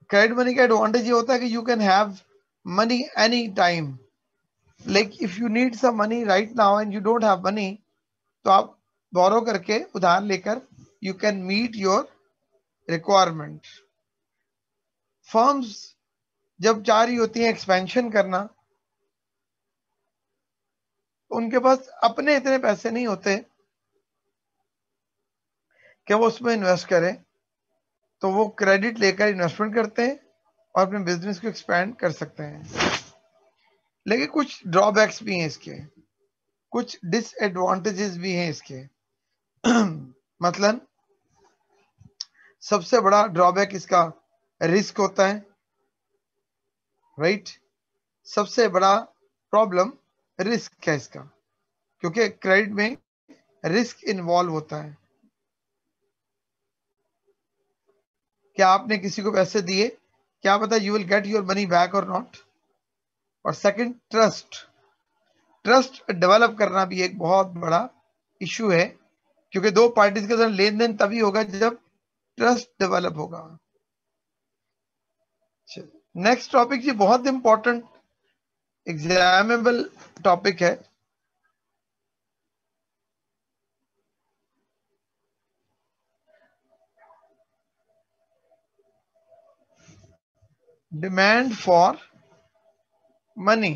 क्रेडिट मनी का एडवांटेज ये होता है कि you can have money any time like if you need some money right now and you don't have money तो आप बोरो करके उधार लेकर you can meet your requirement firms जब चाह रही होती हैं एक्सपेंशन करना उनके पास अपने इतने पैसे नहीं होते कि वो उसमें इन्वेस्ट करें। तो वो क्रेडिट लेकर इन्वेस्टमेंट करते हैं और अपने बिज़नेस को एक्सपैंड कर सकते हैं। लेकिन कुछ ड्रॉबैक्स भी हैं इसके। कुछ डिसएडवांटेजेस भी हैं इसके। मतलब सबसे बड़ा ड्रॉबैक इसका रिस्क होता है। राइट सबसे बड़ा प्रॉब्लम रिस्क है इसका। क्योंकि क्रेडिट में रिस्क इन्वॉल्व होता है। क्या आपने किसी को पैसे दिए? क्या पता you will get your money back और नॉट और सेकंड ट्रस्ट ट्रस्ट डेवलप करना भी एक बहुत बड़ा इशू है। क्योंकि दो पार्टीज़ के अंदर लेन देन तभी होगा जब ट्रस्ट डेवलप होगा। नेक्स्ट टॉपिक जी बहुत इंपॉर्टेंट एग्जामेबल टॉपिक है। डिमांड फॉर मनी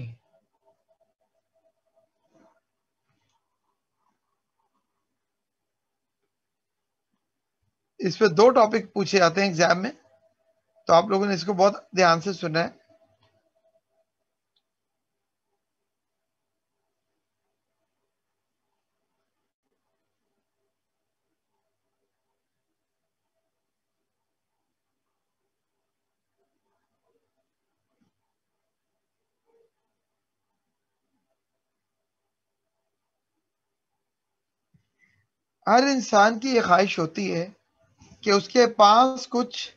इस पे दो टॉपिक पूछे जाते हैं एग्ज़ाम में। तो आप लोगों ने इसको बहुत ध्यान से सुना है। हर इंसान की ये ख्वाहिश होती है कि उसके पास कुछ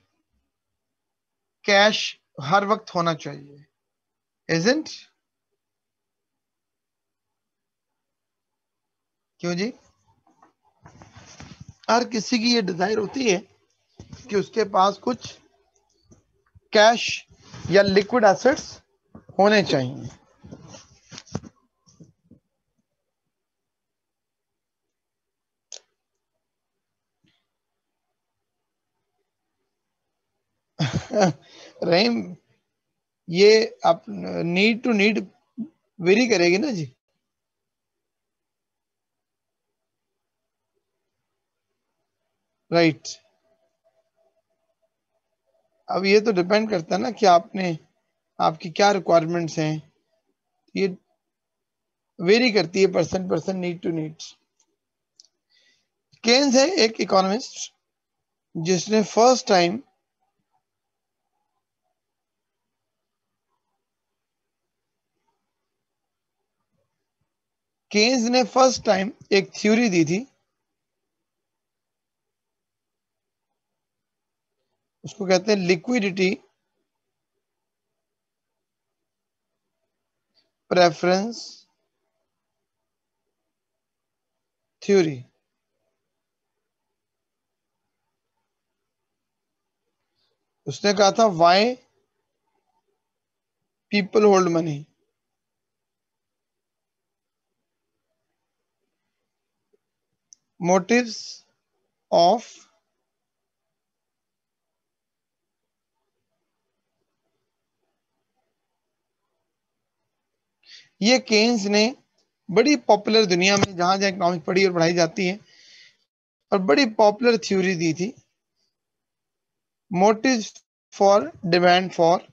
कैश हर वक्त होना चाहिए। इजेंट क्यों जी? हर किसी की ये डिज़ायर होती है कि उसके पास कुछ कैश या लिक्विड एसेट्स होने चाहिए। रहीम, ये आप नीड टू नीड वेरी करेगी ना जी? Right right. अब ये तो डिपेंड करता है ना कि आपने, आपकी क्या रिक्वायरमेंट्स हैं। ये वेरी करती है person person need to need Keynes है एक इकोनॉमिस्ट जिसने फ़र्स्ट टाइम केन्स ने फ़र्स्ट टाइम एक थ्योरी दी थी। उसको कहते हैं लिक्विडिटी प्रेफरेंस थ्योरी। उसने कहा था why people hold money motives of ये केन्स ने बड़ी पॉपुलर दुनिया में जहाँ जहाँ इकोनॉमिक पढ़ी और पढ़ाई जाती है, और बड़ी पॉपुलर थ्योरी दी थी। मोटिव फॉर डिमांड फॉर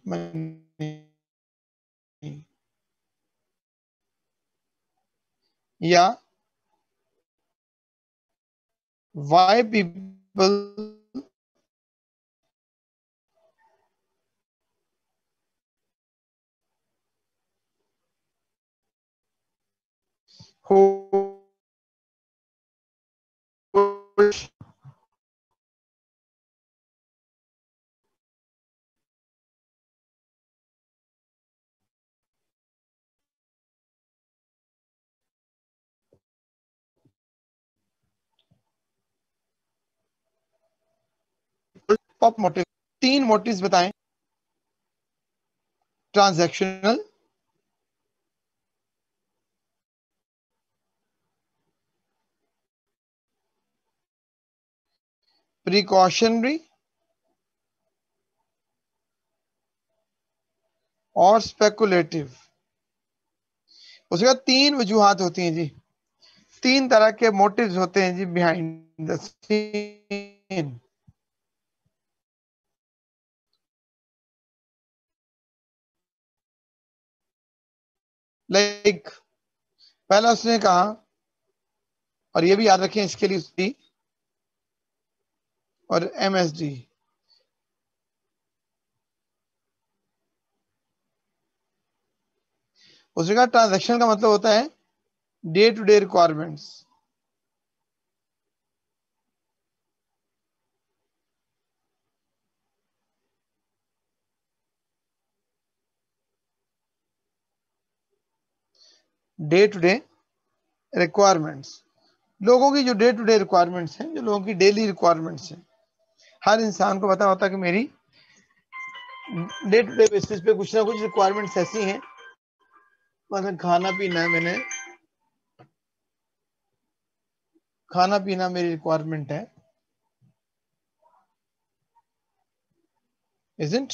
या why people who top motive तीन मोटिव बताएँ। ट्रांजैक्शनल प्रिकॉशनरी और स्पेकुलेटिव उसके बाद तीन वजूहत होती हैं जी। तीन तरह के मोटिव्स होते हैं जी बिहाइंड द सीन लाइक पहला उसने कहा, और ये भी याद रखें इसके लिए उसकी, और एमएसडी उसने कहा ट्रांजेक्शन का मतलब होता है day to day requirements day to day requirements लोगों की जो डे टू डे रिक्वायरमेंट्स हैं, जो लोगों की डेली रिक्वायरमेंट्स हैं, हर इंसान को पता होता है कि मेरी डे टू डे बेसिस पे कुछ ना कुछ रिक्वायरमेंट्स ऐसी हैं। मतलब खाना पीना है मैंने। खाना पीना मेरी रिक्वायरमेंट है। इजेंट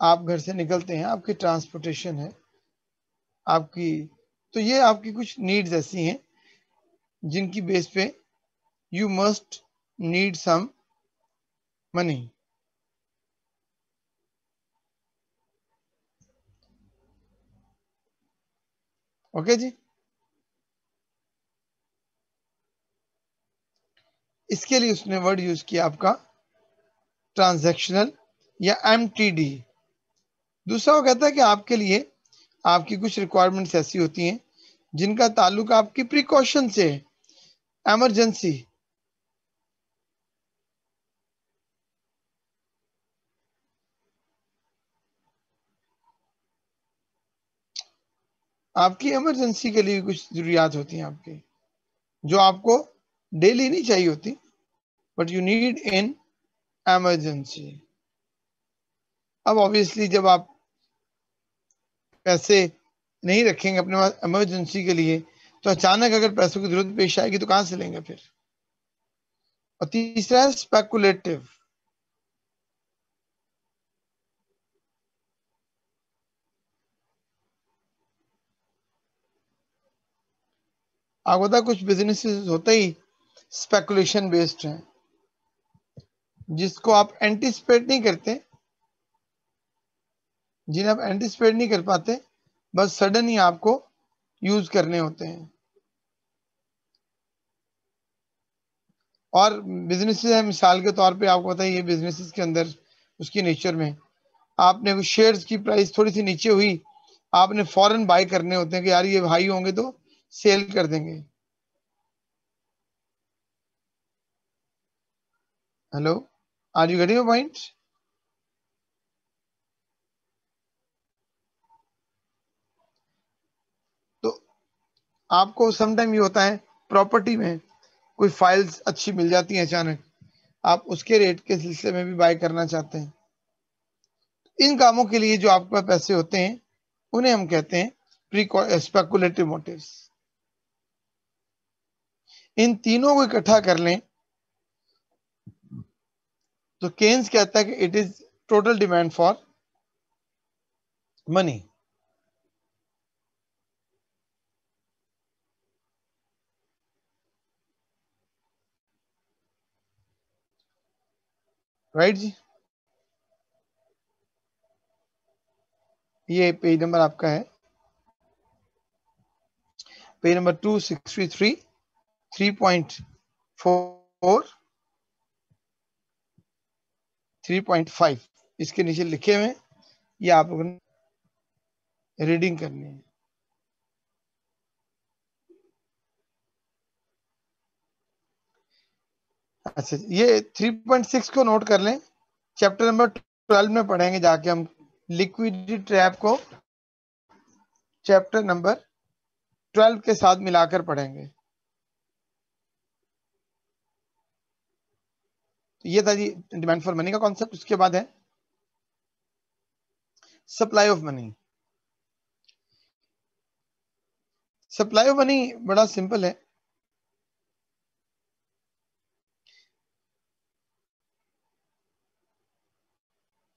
आप घर से निकलते हैं, आपकी ट्रांसपोर्टेशन है। आपकी तो ये आपकी कुछ नीड्स ऐसी हैं, जिनकी बेस पे you must need some money okay जी? इसके लिए उसने वर्ड यूज़ किया आपका ट्रांजैक्शनल या एमटीडी दूसरा वो कहता है कि आपके लिए आपकी कुछ रिक्वायरमेंट्स ऐसी होती हैं, जिनका ताल्लुक आपकी प्रिकॉशन से है। एमरजेंसी आपकी इमरजेंसी के लिए कुछ जरूरियात होती हैं आपकी, जो आपको डेली नहीं चाहिए होती but you need in emergency अब ऑब्वियसली जब आप पैसे नहीं रखेंगे अपने पास इमरजेंसी के लिए तो अचानक अगर पैसों की ज़रूरत पेश आएगी तो कहाँ से लेंगे फिर? और तीसरा है स्पेकुलेटिव पता कुछ बिज़नेस होते ही स्पेकुलेशन बेस्ड हैं, जिसको आप एंटिसिपेट नहीं करते जिन्हें आप एंटिसिपेट नहीं कर पाते, बस सडन ही आपको यूज़ करने होते हैं। और बिज़नेस है, मिसाल के तौर पे आपको पता है, ये बिज़नेस के अंदर, उसकी नेचर में, आपने शेयर्स की प्राइस थोड़ी सी नीचे हुई, आपने फॉरन बाय करने होते हैं कि यार ये हाई होंगे तो सेल कर देंगे। Hello are you getting point तो आपको समटाइम ये होता है प्रॉपर्टी में कोई फाइल्स अच्छी मिल जाती हैं अचानक, आप उसके रेट के सिलसिले में भी बाय करना चाहते हैं। इन कामों के लिए जो आपके पास पैसे होते हैं, उन्हें हम कहते हैं प्री स्पेकुलेटिव मोटिव्स इन तीनों को इकट्ठा कर लें तो केन्स कहता है कि it is total demand for money right जी? ये पेज नंबर आपका है। Page number two sixty three three point four, three point five. इसके नीचे लिखे हुए ये आप रीडिंग करनी है। अच्छा ये थ्री पॉइंट सिक्स को नोट कर लें। चैप्टर नंबर ट्वेल्व में पढ़ेंगे जाके हम लिक्विडिटी ट्रैप को। चैप्टर नंबर ट्वेल्व के साथ मिलाकर पढ़ेंगे। तो ये था जी डिमांड फॉर मनी का कॉन्सेप्ट उसके बाद है supply of money supply of money बड़ा सिंपल है।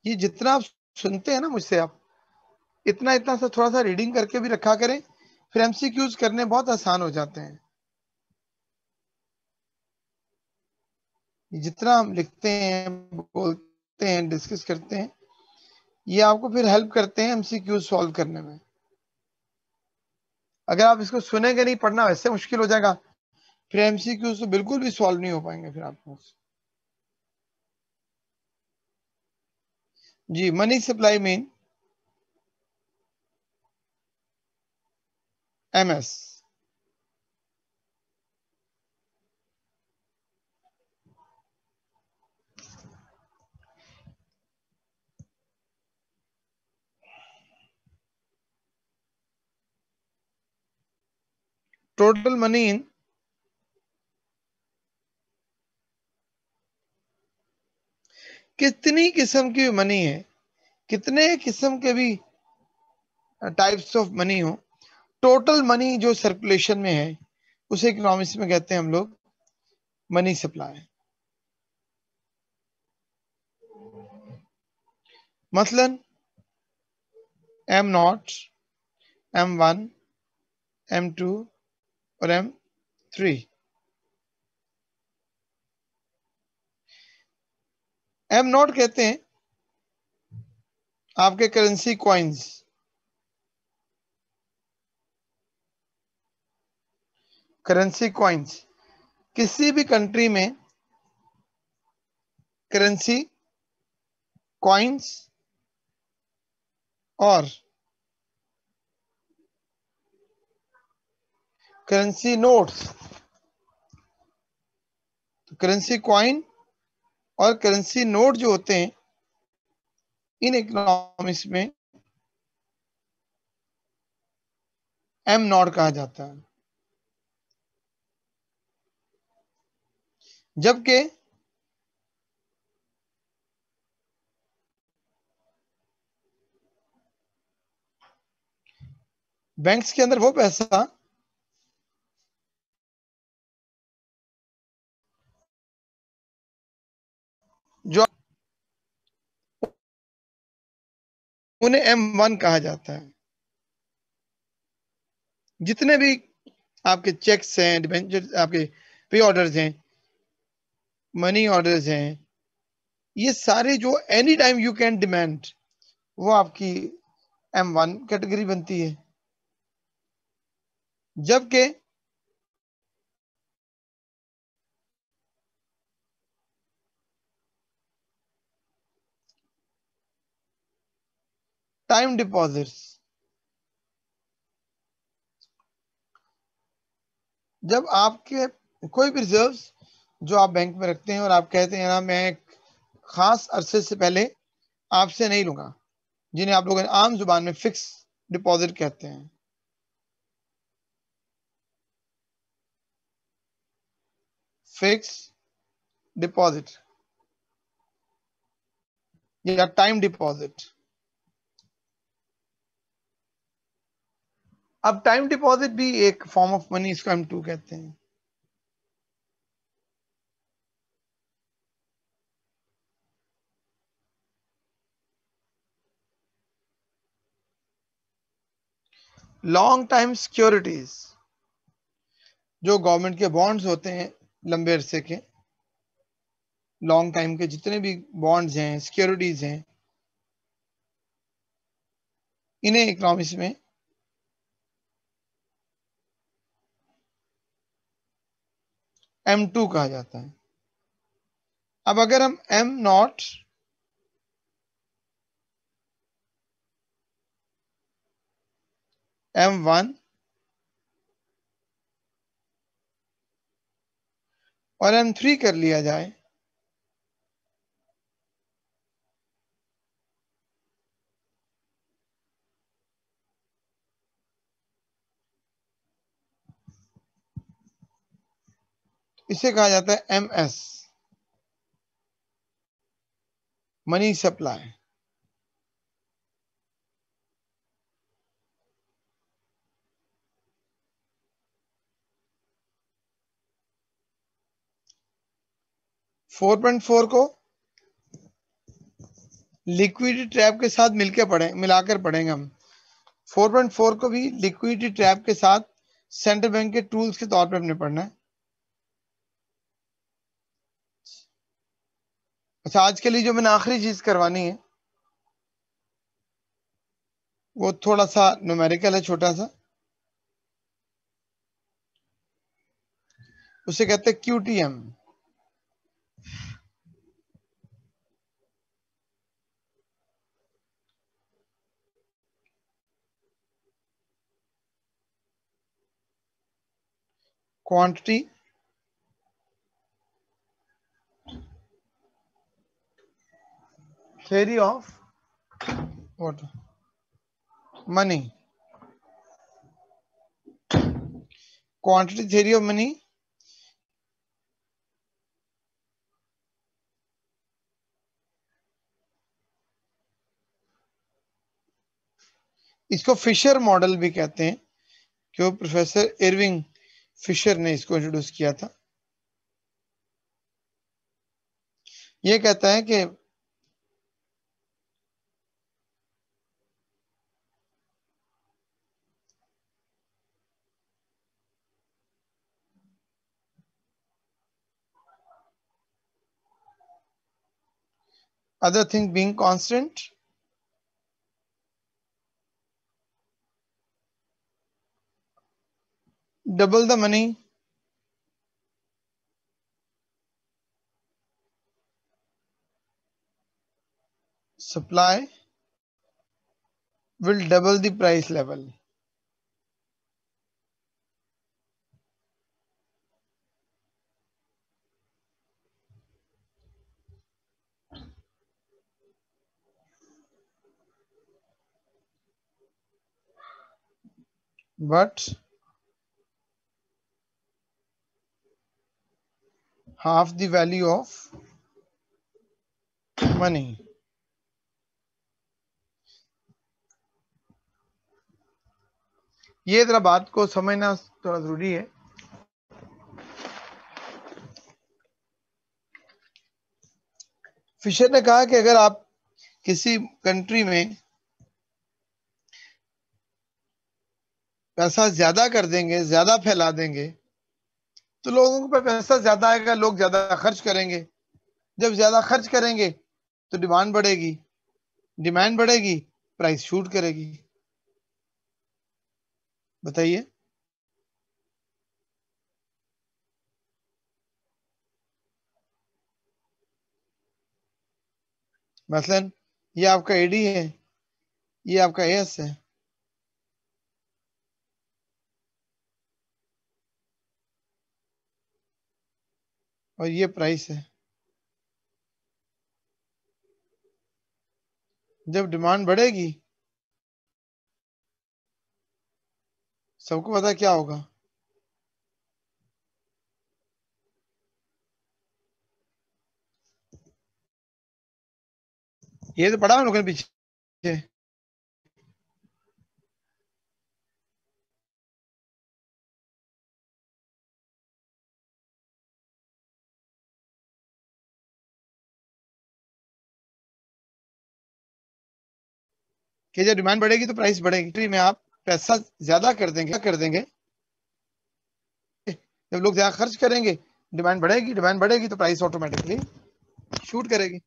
ये जितना आप सुनते हैं ना मुझसे आप, इतना इतना सा थोड़ा सा रीडिंग करके भी रखा करें, फिर एमसीक्यूज करने बहुत आसान हो जाते हैं। जितना हम लिखते हैं, बोलते हैं डिस्कस करते हैं, ये आपको फिर हेल्प करते हैं एमसीक्यू सॉल्व करने में। अगर आप इसको सुनेंगे नहीं, पढ़ना वैसे मुश्किल हो जाएगा, फिर एमसीक्यू तो बिल्कुल भी सॉल्व नहीं हो पाएँगे फिर आपको जी money supply mean MS total money in कितनी किस्म की मनी है, कितने किस्म के भी टाइप्स ऑफ़ मनी हो टोटल मनी जो सर्कुलेशन में है, उसे इकोनॉमिक्स में कहते हैं हम लोग मनी सप्लाई मसलन M not M one M two और एम थ्री एम नॉट कहते हैं, आपके करेंसी कॉइन्स करेंसी कॉइन्स किसी भी कंट्री में करेंसी कॉइन्स और करेंसी नोट्स करेंसी कॉइन और करेंसी नोट जो होते हैं, इन इकोनॉमिक्स में एम नॉट कहा जाता है। जबकि बैंक्स के अंदर वो पैसा जो उन्हें एम वन कहा जाता है। जितने भी आपके चेक्स हैं डिवेंचर आपके पे ऑर्डर्स हैं मनी ऑर्डर्स हैं, ये सारे जो any time you can demand वो आपकी एम वन कैटेगरी बनती है। जबकि टाइम डिपॉजिट्स जब आपके कोई भी रिज़र्व जो आप बैंक में रखते हैं और आप कहते हैं ना मैं खास अरसे से पहले आपसे नहीं लूँगा, जिन्हें आप लोग आम ज़ुबान में फिक्स डिपॉजिट कहते हैं। फिक्स डिपॉजिट या टाइम डिपॉजिट अब टाइम डिपॉजिट भी एक फॉर्म ऑफ़ मनी इसको हम टू कहते हैं। लॉन्ग टाइम सिक्योरिटीज जो गवर्नमेंट के बॉन्ड्स होते हैं लंबे अरसे के लॉन्ग टाइम के जितने भी बॉन्ड्स हैं सिक्योरिटीज हैं, इन्हें इकोनॉमिक्स में एम टू कहा जाता है। अब अगर हम एम नॉट एम वन और एम थ्री कर लिया जाए इसे कहा जाता है M S money supply four point four को लिक्विडिटी ट्रैप के साथ मिलकर पढ़े, मिलाकर पढ़ेंगे हम। फोर पॉइंट फोर को भी लिक्विडिटी ट्रैप के साथ सेंट्रल बैंक के टूल्स के तौर पे हमने पढ़ना है। अच्छा आज के लिए जो मैंने आखिरी चीज़ करवानी है, वो थोड़ा सा न्यूमेरिकल है छोटा सा उसे कहते हैं QTM quantity theory of? What? Money. Quantity theory of money. इसको फिशर मॉडल भी कहते हैं, क्यों प्रोफेसर इरविंग फिशर ने इसको इंट्रोड्यूस किया था? ये कहता है कि other thing being constant? Double the money. Supply. Will double the price level but half the value of money. ये जरा बात को समझना थोड़ा ज़रूरी है फिशर ने कहा कि अगर आप किसी कंट्री में पैसा ज़्यादा कर देंगे, ज़्यादा फैला देंगे तो लोगों पर पैसा ज़्यादा आएगा, लोग ज़्यादा खर्च करेंगे। जब ज़्यादा खर्च करेंगे तो डिमांड बढ़ेगी। डिमांड बढ़ेगी, प्राइस शूट करेगी। बताइए। मसलन, ये आपका एडी है, ये आपका एस है। और ये प्राइस है। जब डिमांड बढ़ेगी, सबको पता क्या होगा? ये तो हम लोगों ने पीछे। कि जब डिमांड बढ़ेगी तो प्राइस बढ़ेगी। में आप पैसा ज़्यादा कर देंगे कर देंगे? जब लोग ज़्यादा खर्च करेंगे डिमांड बढ़ेगी डिमांड बढ़ेगी तो प्राइस ऑटोमेटिकली शूट करेगी।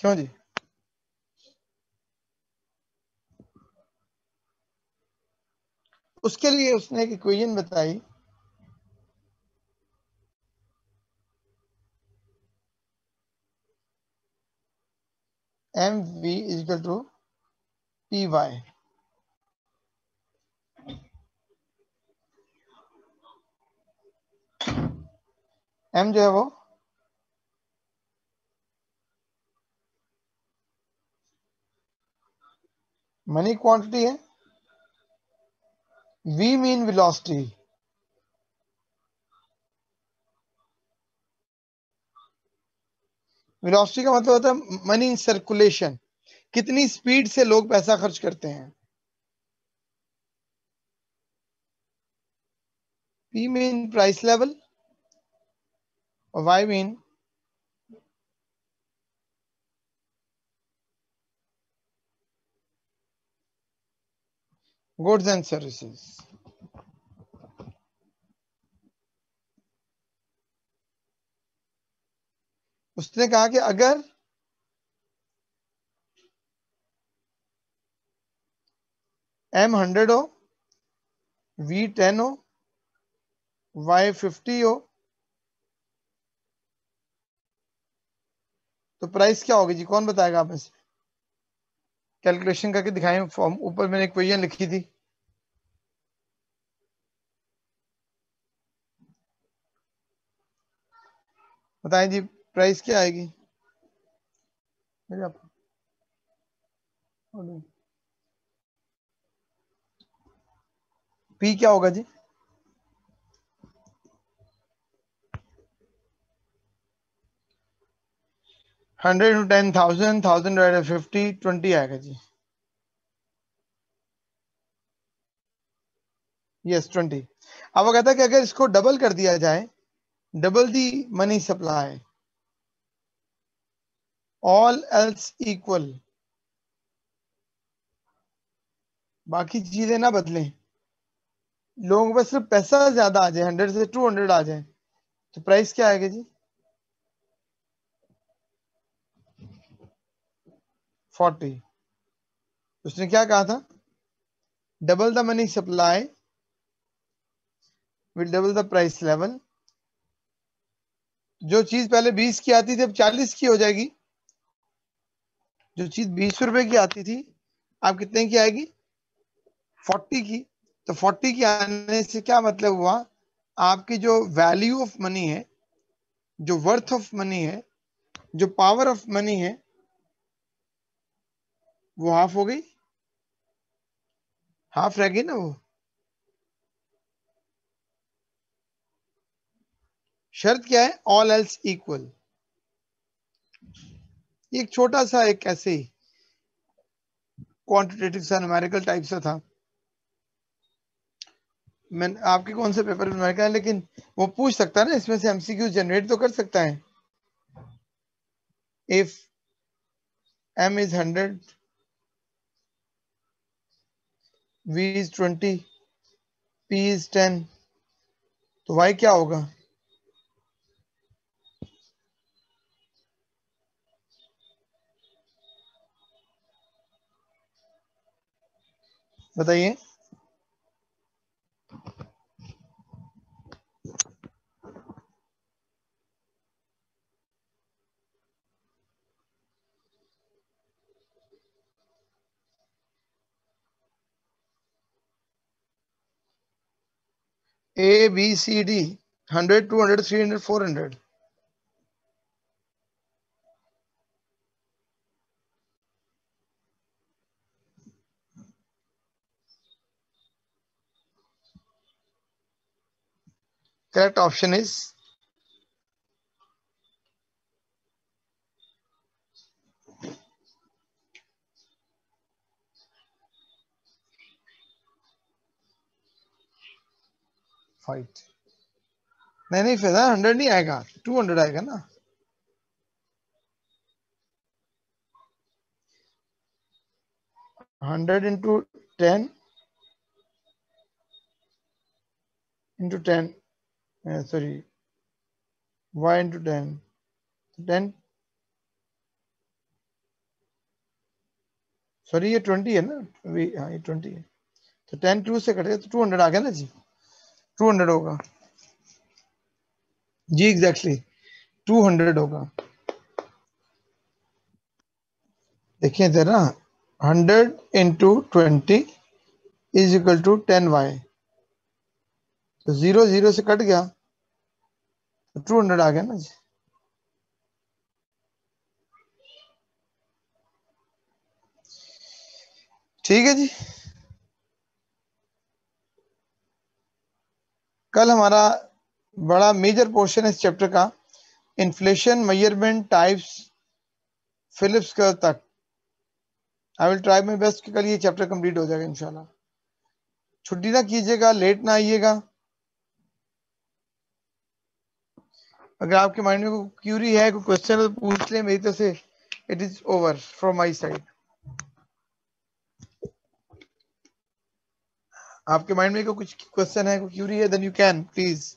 क्यों जी? उसके लिए उसने एक इक्वेशन बताई। Mv is equal to py m जो है वो मनी क्वांटिटी है. वी मीन वेलोसिटी वेलोसिटी का मतलब होता है मनी इन सर्कुलेशन कितनी स्पीड से लोग पैसा खर्च करते हैं? P मीन प्राइस लेवल और Y mean goods and services. उसने कहा कि अगर एम हंड्रेड हो वी टेन हो वाई फिफ्टी हो तो प्राइस क्या होगी जी? कौन बताएगा आप इसे? कैलकुलेशन करके दिखाएँ। फॉर्म ऊपर मैंने क्वेश्चन लिखी थी। बताएँ जी प्राइस क्या आएगी? पी क्या होगा जी? Hundred to ten thousand thousand fifty twenty आएगा जी। यस ट्वेंटी अब वो कहता है कि अगर इसको डबल कर दिया जाए double the money supply all else equal बाकी चीज़ें ना बदलें। लोगों पास सिर्फ़ पैसा ज़्यादा आ जाए हंड्रेड से टू हंड्रेड आ जाए तो प्राइस क्या आएगा जी? फोर्टी उसने क्या कहा था? Double the money supply will double the price level जो चीज़ पहले बीस की आती थी, अब चालीस की हो जाएगी। जो चीज़ बीस रुपए की आती थी, आप कितने की आएगी? फोर्टी की। तो फोर्टी की आने से क्या मतलब हुआ? आपकी जो वैल्यू ऑफ़ मनी है, जो वर्थ ऑफ़ मनी है, जो पावर ऑफ़ मनी है, वो हाफ़ हो गई। हाफ़ रह गई ना वो? शर्त क्या है? ऑल एल्स इक्वल एक छोटा सा एक ऐसे क्वांटिटेटिव सा न्यूमेरिकल टाइप सा था। मैं, आपके कौन से पेपर में है? लेकिन वो पूछ सकता है ना, इसमें से एमसीक्यू जनरेट तो कर सकता है। If M is hundred V is twenty P is ten तो वाई क्या होगा? बताइए A, B, C, D, 100, 200, 300, 400. Correct option is? Five नहीं नहीं, फिर हंड्रेड नहीं आएगा. टू हंड्रेड आएगा ना. Hundred into ten into ten sorry Y into ten ten sorry ये ट्वेंटी है ना? हाँ ये ट्वेंटी है. तो टेन टू से कटेगा तो टू हंड्रेड आ गया ना जी? टू हंड्रेड होगा। जी एग्जैक्टली टू हंड्रेड होगा। देखिए जरा hundred into twenty is equal to ten Y तो ज़ीरो ज़ीरो से कट गया। टू हंड्रेड आ गया ना जी? ठीक है जी। कल हमारा बड़ा मेजर पोर्शन है इस चैप्टर का। इन्फ्लेशन मेज़रमेंट टाइप्स फिलिप्स कर तक। I will try my best कल ये चैप्टर कंप्लीट हो जाएगा, इंशाल्लाह। छुट्टी ना कीजिएगा लेट ना आइएगा। अगर आपके माइंड में कोई क्यूरी है, कोई क्वेश्चन है तो पूछ ले मेरी तरफ़ से। It is over from my side आपके माइंड में कुछ क्वेश्चन है, कोई क्यूरी है then you can please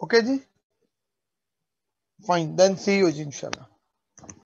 okay ji? Fine then see you जी इंशाल्लाह